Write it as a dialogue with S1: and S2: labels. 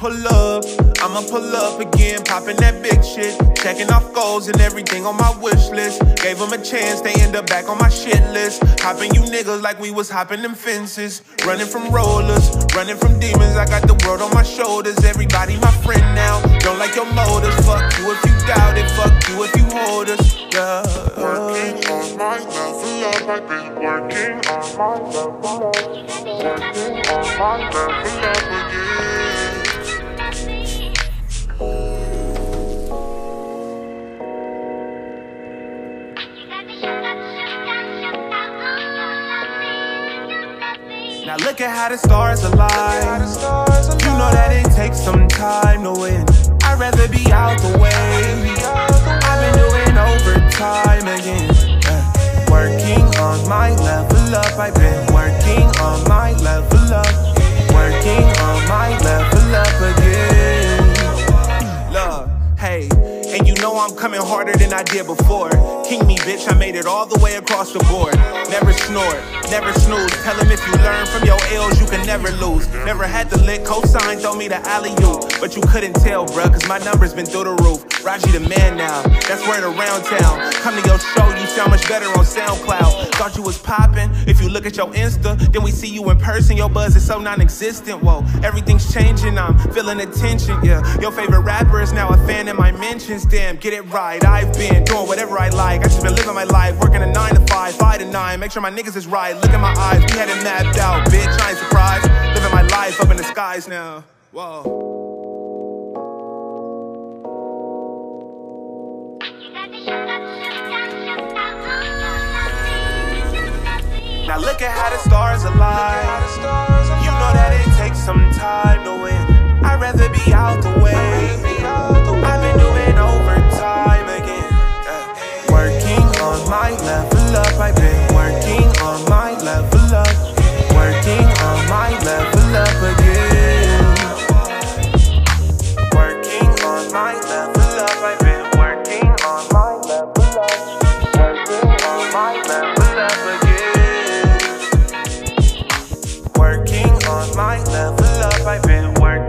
S1: pull up. I'ma pull up again, popping that big shit. Checking off goals and everything on my wish list. Gave them a chance, they end up back on my shit list. Hopping you niggas like we was hopping them fences. Running from rollers, running from demons. I got the world on my shoulders. Everybody my friend now. Don't like your motives. Fuck you if you doubt it. Fuck you if you hold us. Yeah.
S2: Working on my level up, I've been working on my level up. Working on my level up again.
S1: Now look at how the stars align. You know that it takes some time to win. I'd rather be out the way. I've been doing overtime again. Uh, working on my level up. I've been know I'm coming harder than I did before. King me, bitch, I made it all the way across the board. Never snort, never snooze. Tell him if you learn from your L's, you can never lose. Never had to lick cosign, throw me the alley oop. But you couldn't tell, bruh, cause my number's been through the roof. Raji the man now, that's word around town. Come to your show, you sound much better on SoundCloud. Thought you was popping. If you look at your Insta, then we see you in person. Your buzz is so non existent. Whoa, everything's changing, I'm feeling attention, yeah. Your favorite rapper is now a fan in my mentions. Damn, get it right. I've been doing whatever I like. I just been living my life, working a nine to five, five to nine. Make sure my niggas is right. Look at my eyes, we had it mapped out, bitch. I ain't surprised. Living my life up in the skies now. Whoa. Look at how the stars align. You know that it takes some time to win. I'd rather be out the way. I've been doing overtime again. Working on my level up. I've been working on my level up. On my level up. I've been working.